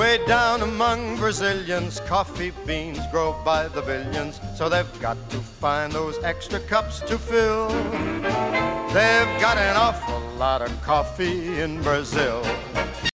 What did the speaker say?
Way down among Brazilians, coffee beans grow by the billions, so they've got to find those extra cups to fill. They've got an awful lot of coffee in Brazil.